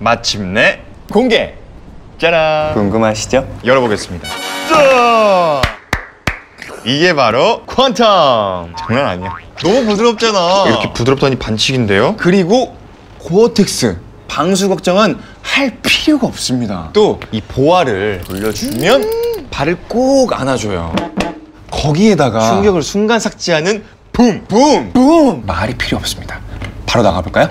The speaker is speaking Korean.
마침내 공개! 짜란! 궁금하시죠? 열어보겠습니다. 짠! 이게 바로 퀀텀! 장난 아니야. 너무 부드럽잖아. 이렇게 부드럽다니 반칙인데요? 그리고 고어텍스 방수 걱정은 할 필요가 없습니다. 또 이 보아를 돌려주면 발을 꼭 안아줘요. 거기에다가 충격을 순간 삭제하는 붐! 붐! 붐! 말이 필요 없습니다. 바로 나가볼까요?